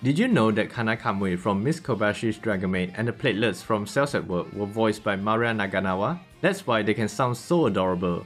Did you know that Kanna Kamui from Miss Kobayashi's Dragon Maid and the platelets from Cells at Work were voiced by Maria Naganawa? That's why they can sound so adorable.